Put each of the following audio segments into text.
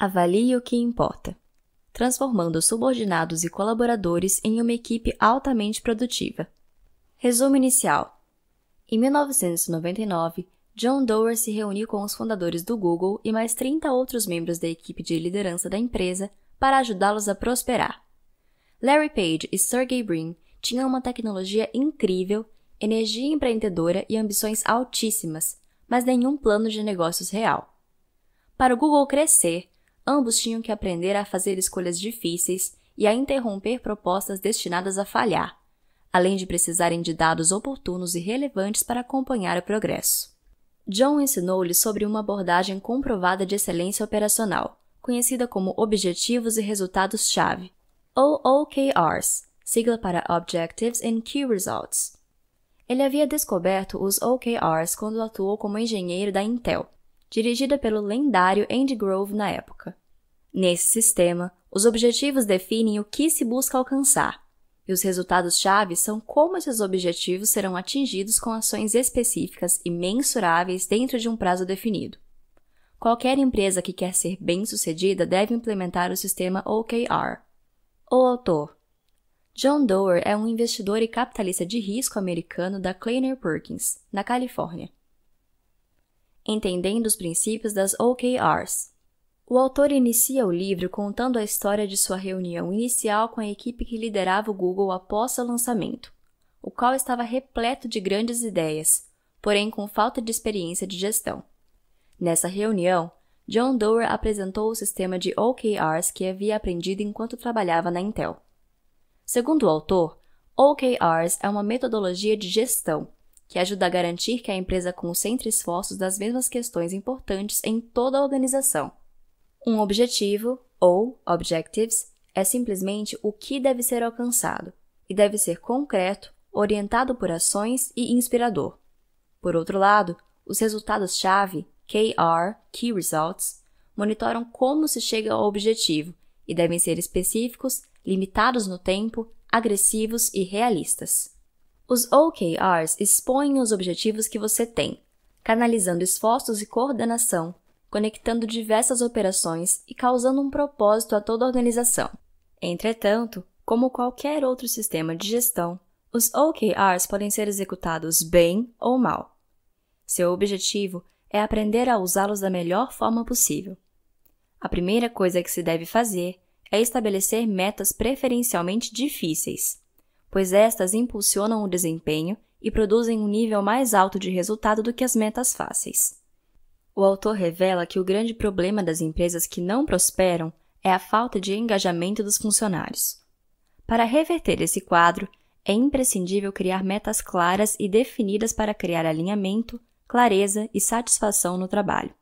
Avalie o que importa, transformando subordinados e colaboradores em uma equipe altamente produtiva. Resumo inicial: Em 1999, John Doerr se reuniu com os fundadores do Google e mais 30 outros membros da equipe de liderança da empresa para ajudá-los a prosperar. Larry Page e Sergey Brin tinham uma tecnologia incrível, energia empreendedora e ambições altíssimas, mas nenhum plano de negócios real. Para o Google crescer, ambos tinham que aprender a fazer escolhas difíceis e a interromper propostas destinadas a falhar, além de precisarem de dados oportunos e relevantes para acompanhar o progresso. John ensinou-lhe sobre uma abordagem comprovada de excelência operacional, conhecida como Objetivos e Resultados-Chave, ou OKRs, sigla para Objectives and Key Results. Ele havia descoberto os OKRs quando atuou como engenheiro da Intel, dirigida pelo lendário Andy Grove na época. Nesse sistema, os objetivos definem o que se busca alcançar, e os resultados-chave são como esses objetivos serão atingidos com ações específicas e mensuráveis dentro de um prazo definido. Qualquer empresa que quer ser bem-sucedida deve implementar o sistema OKR. O autor John Doerr é um investidor e capitalista de risco americano da Kleiner Perkins, na Califórnia. Entendendo os princípios das OKRs, o autor inicia o livro contando a história de sua reunião inicial com a equipe que liderava o Google após seu lançamento, o qual estava repleto de grandes ideias, porém com falta de experiência de gestão. Nessa reunião, John Doerr apresentou o sistema de OKRs que havia aprendido enquanto trabalhava na Intel. Segundo o autor, OKRs é uma metodologia de gestão que ajuda a garantir que a empresa concentre esforços das mesmas questões importantes em toda a organização um objetivo, ou objectives, é simplesmente o que deve ser alcançado e deve ser concreto, orientado por ações e inspirador. Por outro lado, os resultados-chave, KR, Key Results, monitoram como se chega ao objetivo e devem ser específicos, limitados no tempo, agressivos e realistas. Os OKRs expõem os objetivos que você tem, canalizando esforços e coordenação conectando diversas operações e causando um propósito a toda a organização. Entretanto, como qualquer outro sistema de gestão, os OKRs podem ser executados bem ou mal. Seu objetivo é aprender a usá-los da melhor forma possível. A primeira coisa que se deve fazer é estabelecer metas preferencialmente difíceis, pois estas impulsionam o desempenho e produzem um nível mais alto de resultado do que as metas fáceis. O autor revela que o grande problema das empresas que não prosperam é a falta de engajamento dos funcionários. Para reverter esse quadro, é imprescindível criar metas claras e definidas para criar alinhamento, clareza e satisfação no trabalho.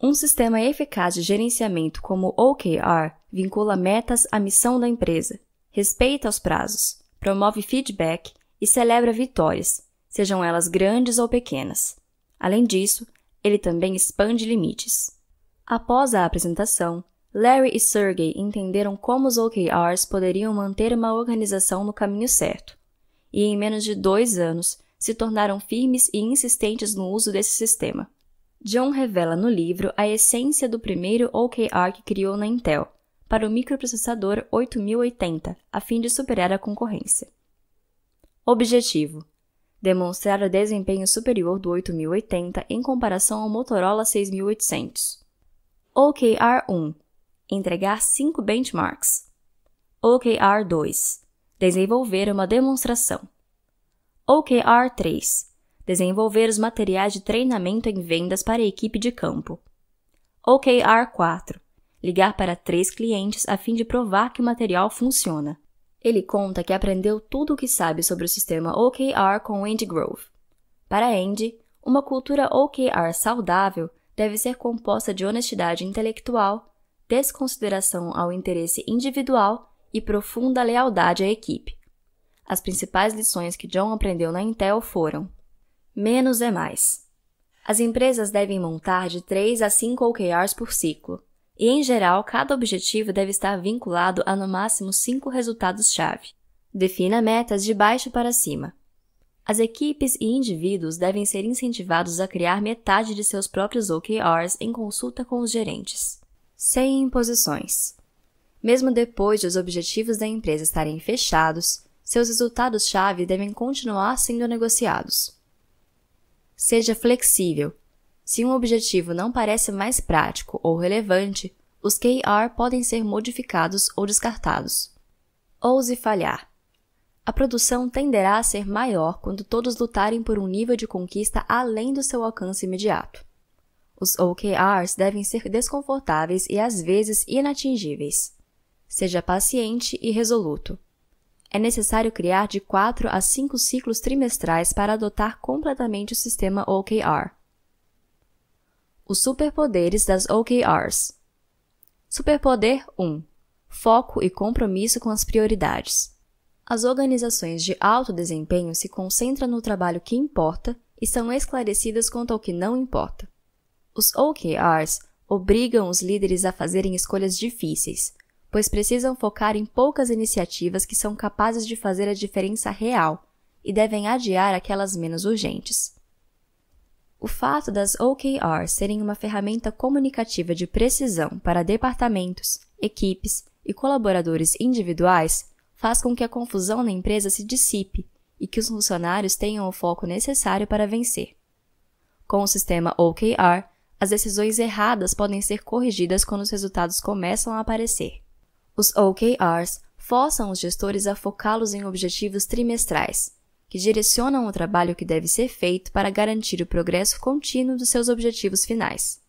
Um sistema eficaz de gerenciamento como OKR vincula metas à missão da empresa, respeita os prazos, promove feedback e celebra vitórias, sejam elas grandes ou pequenas. Além disso, ele também expande limites. Após a apresentação, Larry e Sergey entenderam como os OKRs poderiam manter uma organização no caminho certo, e em menos de dois anos se tornaram firmes e insistentes no uso desse sistema. John revela no livro a essência do primeiro OKR que criou na Intel, para o microprocessador 8080, a fim de superar a concorrência. Objetivo: demonstrar o desempenho superior do 8080 em comparação ao Motorola 6800. OKR1 entregar 5 benchmarks. OKR2 desenvolver uma demonstração. OKR3 desenvolver os materiais de treinamento em vendas para a equipe de campo. OKR4 ligar para três clientes a fim de provar que o material funciona. Ele conta que aprendeu tudo o que sabe sobre o sistema OKR com Andy Grove. Para Andy, uma cultura OKR saudável deve ser composta de honestidade intelectual, desconsideração ao interesse individual e profunda lealdade à equipe. As principais lições que John aprendeu na Intel foram: menos é mais. As empresas devem montar de 3 a 5 OKRs por ciclo, e, em geral, cada objetivo deve estar vinculado a no máximo cinco resultados-chave. Defina metas de baixo para cima. As equipes e indivíduos devem ser incentivados a criar metade de seus próprios OKRs em consulta com os gerentes. Sem imposições. Mesmo depois de os objetivos da empresa estarem fechados, seus resultados-chave devem continuar sendo negociados. Seja flexível. Se um objetivo não parece mais prático ou relevante, os KR podem ser modificados ou descartados. Ouse falhar. A produção tenderá a ser maior quando todos lutarem por um nível de conquista além do seu alcance imediato. Os OKRs devem ser desconfortáveis e às vezes inatingíveis. Seja paciente e resoluto. É necessário criar de 4 a 5 ciclos trimestrais para adotar completamente o sistema OKR. Os superpoderes das OKRs. Superpoder 1: Foco e compromisso com as prioridades. As organizações de alto desempenho se concentram no trabalho que importa e são esclarecidas quanto ao que não importa. Os OKRs obrigam os líderes a fazerem escolhas difíceis, pois precisam focar em poucas iniciativas que são capazes de fazer a diferença real e devem adiar aquelas menos urgentes. O fato das OKRs serem uma ferramenta comunicativa de precisão para departamentos, equipes e colaboradores individuais faz com que a confusão na empresa se dissipe e que os funcionários tenham o foco necessário para vencer. Com o sistema OKR, as decisões erradas podem ser corrigidas quando os resultados começam a aparecer. Os OKRs forçam os gestores a focá-los em objetivos trimestrais, que direcionam o trabalho que deve ser feito para garantir o progresso contínuo dos seus objetivos finais.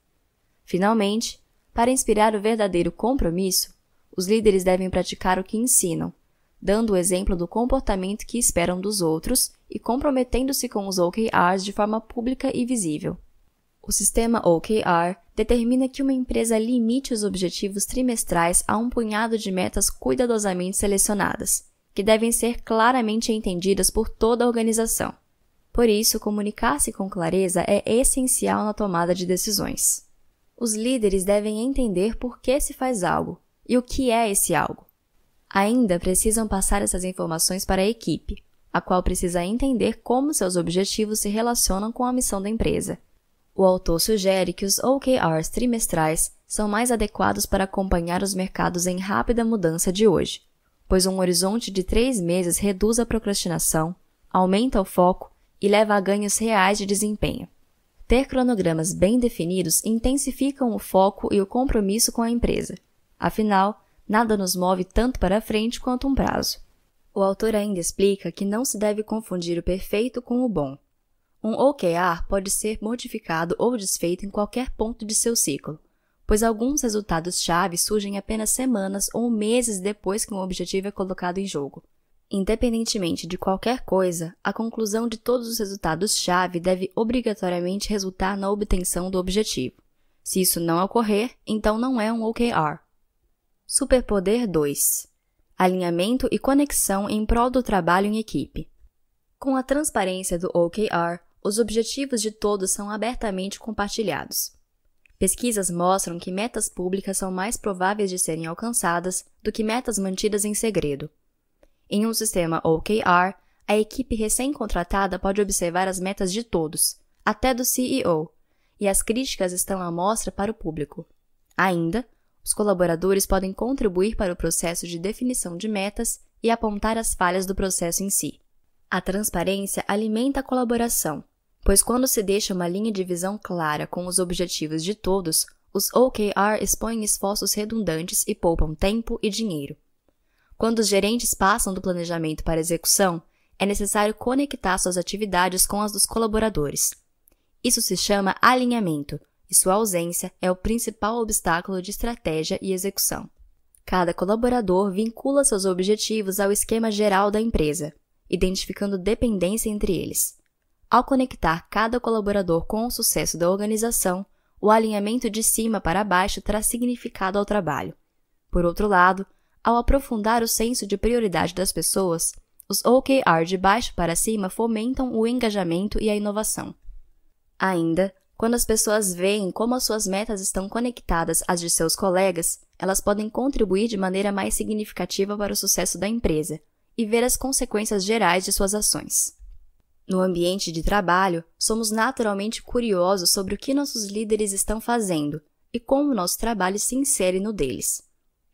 Finalmente, para inspirar o verdadeiro compromisso, os líderes devem praticar o que ensinam, dando o exemplo do comportamento que esperam dos outros e comprometendo-se com os OKRs de forma pública e visível. O sistema OKR determina que uma empresa limite os objetivos trimestrais a um punhado de metas cuidadosamente selecionadas, que devem ser claramente entendidas por toda a organização. Por isso, comunicar-se com clareza é essencial na tomada de decisões. Os líderes devem entender por que se faz algo e o que é esse algo. Ainda precisam passar essas informações para a equipe, a qual precisa entender como seus objetivos se relacionam com a missão da empresa o autor sugere que os OKRs trimestrais são mais adequados para acompanhar os mercados em rápida mudança de hoje, pois um horizonte de três meses reduz a procrastinação, aumenta o foco e leva a ganhos reais de desempenho. Ter cronogramas bem definidos intensificam o foco e o compromisso com a empresa. Afinal, nada nos move tanto para frente quanto um prazo. O autor ainda explica que não se deve confundir o perfeito com o bom. Um OKR pode ser modificado ou desfeito em qualquer ponto de seu ciclo, pois alguns resultados-chave surgem apenas semanas ou meses depois que um objetivo é colocado em jogo. Independentemente de qualquer coisa, a conclusão de todos os resultados-chave deve obrigatoriamente resultar na obtenção do objetivo. Se isso não ocorrer, então não é um OKR. Superpoder 2 Alinhamento e conexão em prol do trabalho em equipe. Com a transparência do OKR, os objetivos de todos são abertamente compartilhados. Pesquisas mostram que metas públicas são mais prováveis de serem alcançadas do que metas mantidas em segredo. Em um sistema OKR, a equipe recém-contratada pode observar as metas de todos, até do CEO, e as críticas estão à mostra para o público. Ainda, os colaboradores podem contribuir para o processo de definição de metas e apontar as falhas do processo em si. A transparência alimenta a colaboração, pois quando se deixa uma linha de visão clara com os objetivos de todos, os OKR expõem esforços redundantes e poupam tempo e dinheiro. Quando os gerentes passam do planejamento para a execução, é necessário conectar suas atividades com as dos colaboradores. Isso se chama alinhamento, e sua ausência é o principal obstáculo de estratégia e execução. Cada colaborador vincula seus objetivos ao esquema geral da empresa, identificando dependência entre eles. Ao conectar cada colaborador com o sucesso da organização, o alinhamento de cima para baixo traz significado ao trabalho. Por outro lado, ao aprofundar o senso de prioridade das pessoas, os OKR de baixo para cima fomentam o engajamento e a inovação. Ainda, quando as pessoas veem como as suas metas estão conectadas às de seus colegas, elas podem contribuir de maneira mais significativa para o sucesso da empresa e ver as consequências gerais de suas ações. No ambiente de trabalho, somos naturalmente curiosos sobre o que nossos líderes estão fazendo e como nosso trabalho se insere no deles.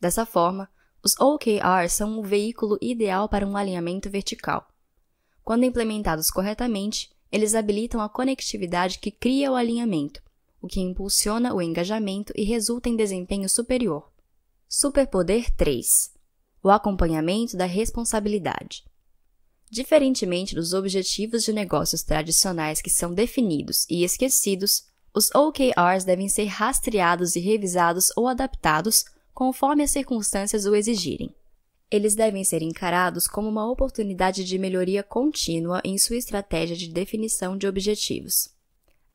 Dessa forma, os OKRs são o veículo ideal para um alinhamento vertical. Quando implementados corretamente, eles habilitam a conectividade que cria o alinhamento, o que impulsiona o engajamento e resulta em desempenho superior. Superpoder 3 O acompanhamento da responsabilidade. Diferentemente dos objetivos de negócios tradicionais que são definidos e esquecidos, os OKRs devem ser rastreados e revisados ou adaptados conforme as circunstâncias o exigirem. Eles devem ser encarados como uma oportunidade de melhoria contínua em sua estratégia de definição de objetivos.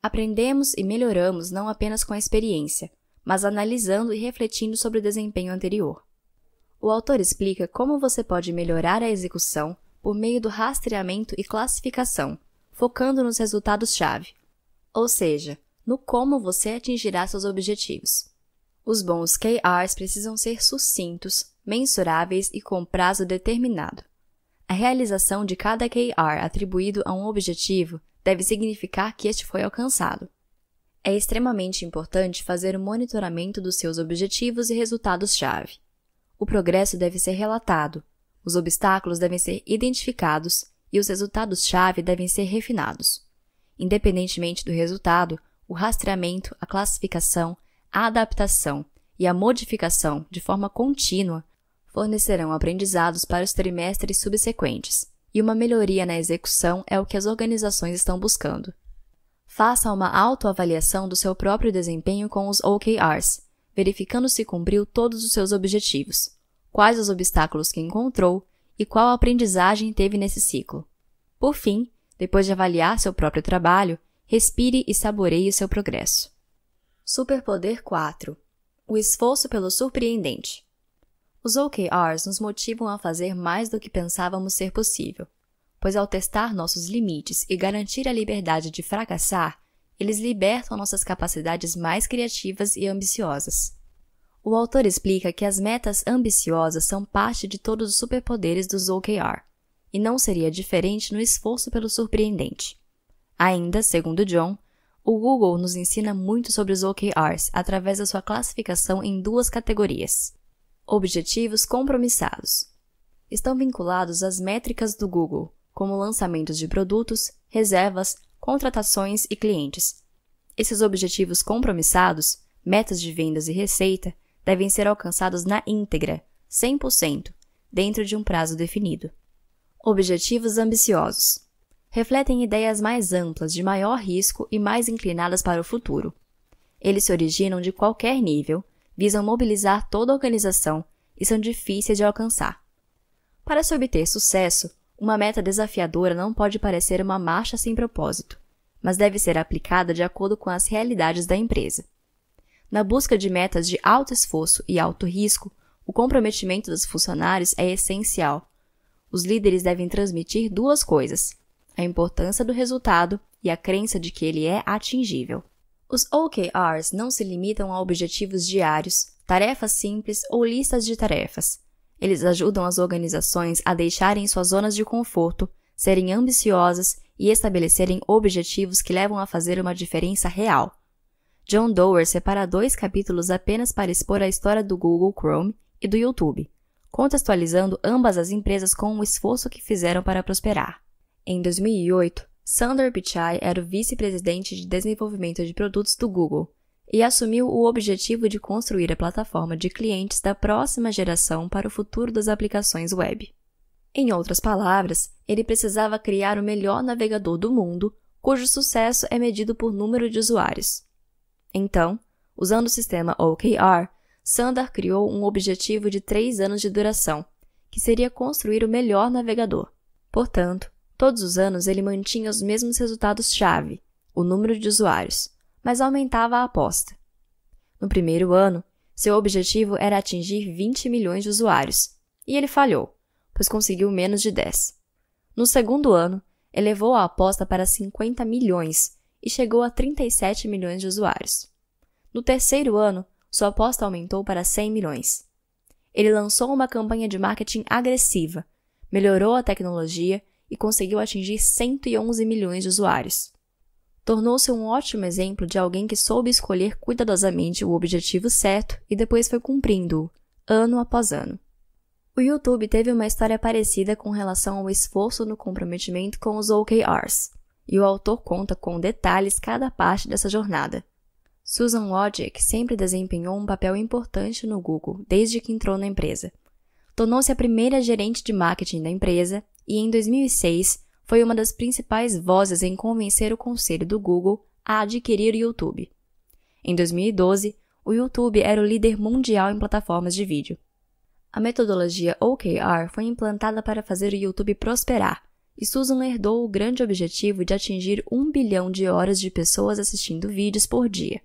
Aprendemos e melhoramos não apenas com a experiência, mas analisando e refletindo sobre o desempenho anterior. O autor explica como você pode melhorar a execução por meio do rastreamento e classificação, focando nos resultados-chave, ou seja, no como você atingirá seus objetivos. Os bons KRs precisam ser sucintos, mensuráveis e com prazo determinado. A realização de cada KR atribuído a um objetivo deve significar que este foi alcançado. É extremamente importante fazer o monitoramento dos seus objetivos e resultados-chave. O progresso deve ser relatado, os obstáculos devem ser identificados e os resultados-chave devem ser refinados. Independentemente do resultado, o rastreamento, a classificação, a adaptação e a modificação de forma contínua fornecerão aprendizados para os trimestres subsequentes, e uma melhoria na execução é o que as organizações estão buscando. Faça uma autoavaliação do seu próprio desempenho com os OKRs, verificando se cumpriu todos os seus objetivos, quais os obstáculos que encontrou e qual aprendizagem teve nesse ciclo. Por fim, depois de avaliar seu próprio trabalho, respire e saboreie seu progresso. Superpoder 4 O esforço pelo surpreendente. Os OKRs nos motivam a fazer mais do que pensávamos ser possível, pois ao testar nossos limites e garantir a liberdade de fracassar, eles libertam nossas capacidades mais criativas e ambiciosas. O autor explica que as metas ambiciosas são parte de todos os superpoderes dos OKR, e não seria diferente no esforço pelo surpreendente. Ainda, segundo John, o Google nos ensina muito sobre os OKRs através da sua classificação em duas categorias: objetivos compromissados. Estão vinculados às métricas do Google, como lançamentos de produtos, reservas, contratações e clientes. Esses objetivos compromissados, metas de vendas e receita, devem ser alcançados na íntegra, 100%, dentro de um prazo definido. Objetivos ambiciosos refletem ideias mais amplas, de maior risco e mais inclinadas para o futuro. Eles se originam de qualquer nível, visam mobilizar toda a organização e são difíceis de alcançar. Para se obter sucesso, uma meta desafiadora não pode parecer uma marcha sem propósito, mas deve ser aplicada de acordo com as realidades da empresa. Na busca de metas de alto esforço e alto risco, o comprometimento dos funcionários é essencial. Os líderes devem transmitir duas coisas: a importância do resultado e a crença de que ele é atingível. Os OKRs não se limitam a objetivos diários, tarefas simples ou listas de tarefas. Eles ajudam as organizações a deixarem suas zonas de conforto, serem ambiciosas e estabelecerem objetivos que levam a fazer uma diferença real. John Doerr separa dois capítulos apenas para expor a história do Google Chrome e do YouTube, contextualizando ambas as empresas com o esforço que fizeram para prosperar. Em 2008, Sundar Pichai era o vice-presidente de desenvolvimento de produtos do Google e assumiu o objetivo de construir a plataforma de clientes da próxima geração para o futuro das aplicações web. Em outras palavras, ele precisava criar o melhor navegador do mundo, cujo sucesso é medido por número de usuários. Então, usando o sistema OKR, Sundar criou um objetivo de três anos de duração, que seria construir o melhor navegador. Portanto, Todos os anos ele mantinha os mesmos resultados-chave, o número de usuários, mas aumentava a aposta. No primeiro ano, seu objetivo era atingir 20 milhões de usuários, e ele falhou, pois conseguiu menos de 10. No segundo ano, elevou a aposta para 50 milhões e chegou a 37 milhões de usuários. No terceiro ano, sua aposta aumentou para 100 milhões. Ele lançou uma campanha de marketing agressiva, melhorou a tecnologia e conseguiu atingir 111 milhões de usuários. tornou-se um ótimo exemplo de alguém que soube escolher cuidadosamente o objetivo certo e depois foi cumprindo-o, ano após ano. O YouTube teve uma história parecida com relação ao esforço no comprometimento com os OKRs, e o autor conta com detalhes cada parte dessa jornada. Susan Wojcik sempre desempenhou um papel importante no Google desde que entrou na empresa. Tornou-se a primeira gerente de marketing da empresa e, em 2006, foi uma das principais vozes em convencer o conselho do Google a adquirir o YouTube. Em 2012, o YouTube era o líder mundial em plataformas de vídeo. A metodologia OKR foi implantada para fazer o YouTube prosperar, Susan herdou o grande objetivo de atingir um bilhão de horas de pessoas assistindo vídeos por dia.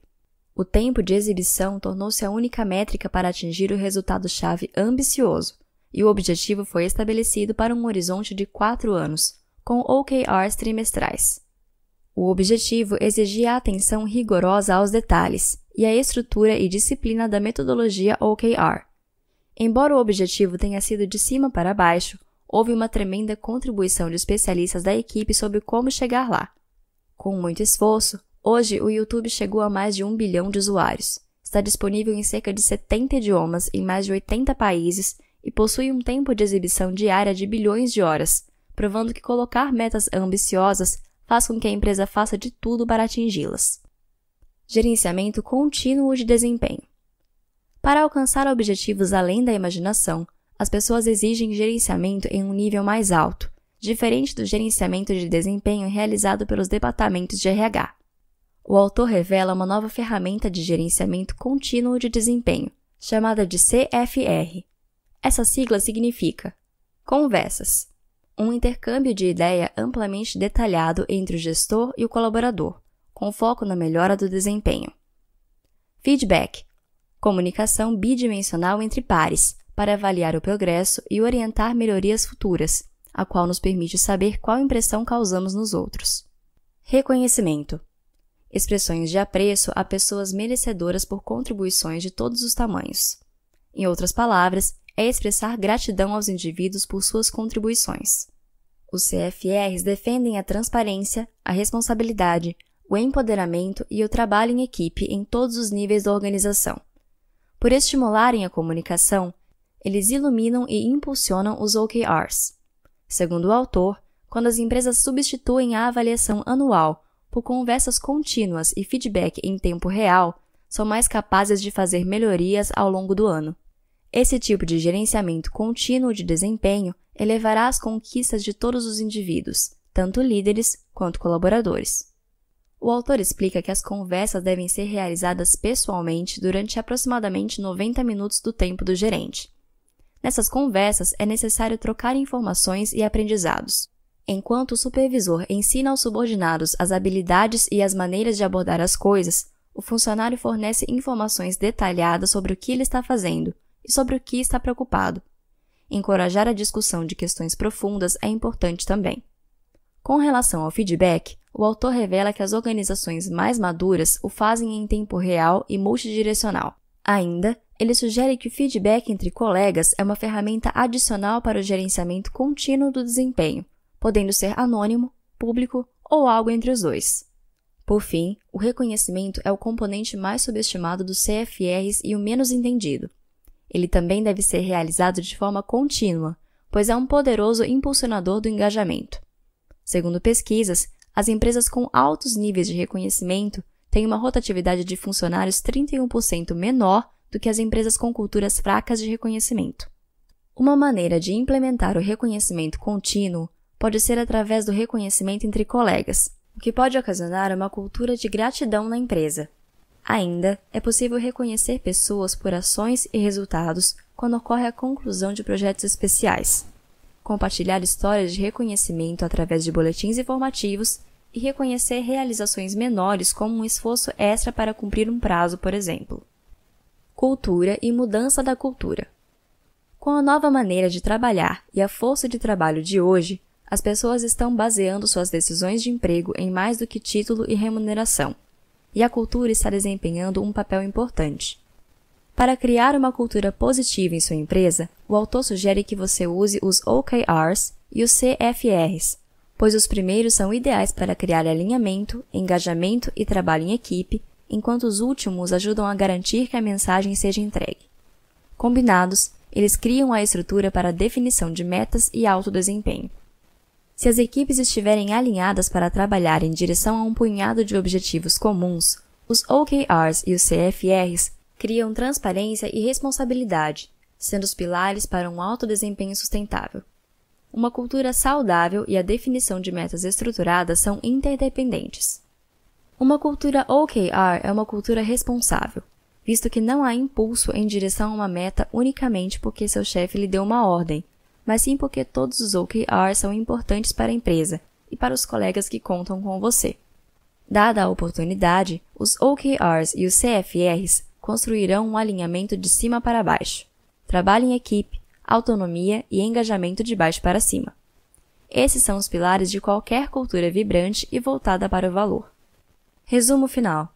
O tempo de exibição tornou-se a única métrica para atingir o resultado-chave ambicioso, e o objetivo foi estabelecido para um horizonte de quatro anos, com OKRs trimestrais. O objetivo exigia atenção rigorosa aos detalhes e a estrutura e disciplina da metodologia OKR. Embora o objetivo tenha sido de cima para baixo, houve uma tremenda contribuição de especialistas da equipe sobre como chegar lá. Com muito esforço, hoje o YouTube chegou a mais de um bilhão de usuários, está disponível em cerca de 70 idiomas em mais de 80 países e possui um tempo de exibição diária de bilhões de horas, provando que colocar metas ambiciosas faz com que a empresa faça de tudo para atingi-las. Gerenciamento contínuo de desempenho. Para alcançar objetivos além da imaginação, as pessoas exigem gerenciamento em um nível mais alto, diferente do gerenciamento de desempenho realizado pelos departamentos de RH. O autor revela uma nova ferramenta de gerenciamento contínuo de desempenho, chamada de CFR. Essa sigla significa Conversas, um intercâmbio de ideia amplamente detalhado entre o gestor e o colaborador, com foco na melhora do desempenho. Feedback comunicação bidimensional entre pares, para avaliar o progresso e orientar melhorias futuras, a qual nos permite saber qual impressão causamos nos outros. Reconhecimento expressões de apreço a pessoas merecedoras por contribuições de todos os tamanhos. Em outras palavras, é expressar gratidão aos indivíduos por suas contribuições. Os CFRs defendem a transparência, a responsabilidade, o empoderamento e o trabalho em equipe em todos os níveis da organização. Por estimularem a comunicação, eles iluminam e impulsionam os OKRs. Segundo o autor, quando as empresas substituem a avaliação anual por conversas contínuas e feedback em tempo real, são mais capazes de fazer melhorias ao longo do ano. Esse tipo de gerenciamento contínuo de desempenho elevará as conquistas de todos os indivíduos, tanto líderes quanto colaboradores. O autor explica que as conversas devem ser realizadas pessoalmente durante aproximadamente 90 minutos do tempo do gerente. Nessas conversas é necessário trocar informações e aprendizados. Enquanto o supervisor ensina aos subordinados as habilidades e as maneiras de abordar as coisas, o funcionário fornece informações detalhadas sobre o que ele está fazendo e sobre o que está preocupado. Encorajar a discussão de questões profundas é importante também. Com relação ao feedback, o autor revela que as organizações mais maduras o fazem em tempo real e multidirecional. Ainda, ele sugere que o feedback entre colegas é uma ferramenta adicional para o gerenciamento contínuo do desempenho, podendo ser anônimo, público ou algo entre os dois. Por fim, o reconhecimento é o componente mais subestimado dos CFRs e o menos entendido. Ele também deve ser realizado de forma contínua, pois é um poderoso impulsionador do engajamento. Segundo pesquisas, as empresas com altos níveis de reconhecimento têm uma rotatividade de funcionários 31% menor do que as empresas com culturas fracas de reconhecimento. Uma maneira de implementar o reconhecimento contínuo pode ser através do reconhecimento entre colegas, o que pode ocasionar uma cultura de gratidão na empresa, Ainda é possível reconhecer pessoas por ações e resultados quando ocorre a conclusão de projetos especiais, compartilhar histórias de reconhecimento através de boletins informativos e reconhecer realizações menores como um esforço extra para cumprir um prazo, por exemplo. Cultura e mudança da cultura. Com a nova maneira de trabalhar e a força de trabalho de hoje, as pessoas estão baseando suas decisões de emprego em mais do que título e remuneração e a cultura está desempenhando um papel importante. Para criar uma cultura positiva em sua empresa, o autor sugere que você use os OKRs e os CFRs, pois os primeiros são ideais para criar alinhamento, engajamento e trabalho em equipe, enquanto os últimos ajudam a garantir que a mensagem seja entregue. Combinados, eles criam a estrutura para a definição de metas e alto desempenho. Se as equipes estiverem alinhadas para trabalhar em direção a um punhado de objetivos comuns, os OKRs e os CFRs criam transparência e responsabilidade, sendo os pilares para um alto desempenho sustentável. Uma cultura saudável e a definição de metas estruturadas são interdependentes. Uma cultura OKR é uma cultura responsável, visto que não há impulso em direção a uma meta unicamente porque seu chefe lhe deu uma ordem, mas sim porque todos os OKRs são importantes para a empresa e para os colegas que contam com você. Dada a oportunidade, os OKRs e os CFRs construirão um alinhamento de cima para baixo, trabalho em equipe, autonomia e engajamento de baixo para cima. Esses são os pilares de qualquer cultura vibrante e voltada para o valor. Resumo final.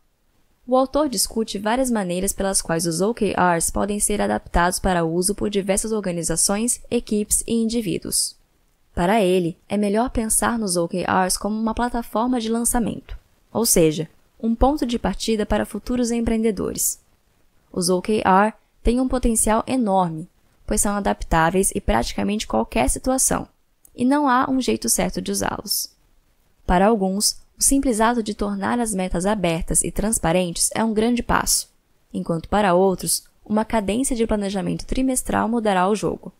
O autor discute várias maneiras pelas quais os OKRs podem ser adaptados para uso por diversas organizações, equipes e indivíduos. Para ele, é melhor pensar nos OKRs como uma plataforma de lançamento, ou seja, um ponto de partida para futuros empreendedores. Os OKR têm um potencial enorme, pois são adaptáveis em praticamente qualquer situação, e não há um jeito certo de usá-los. Para alguns, o simples ato de tornar as metas abertas e transparentes é um grande passo, enquanto para outros, uma cadência de planejamento trimestral mudará o jogo.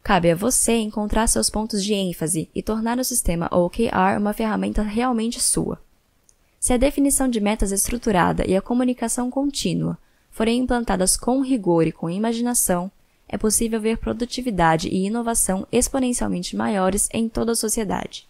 Cabe a você encontrar seus pontos de ênfase e tornar o sistema OKR uma ferramenta realmente sua. Se a definição de metas estruturada e a comunicação contínua forem implantadas com rigor e com imaginação, é possível ver produtividade e inovação exponencialmente maiores em toda a sociedade.